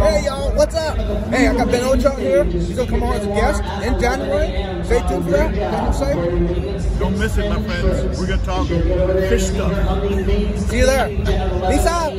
Hey y'all, what's up? Hey, I got Ben Ochart here. He's gonna come on as a guest in January. Stay tuned for that. Don't, say? Don't miss it, my friends. We're gonna talk fish stuff. See you there. Peace out.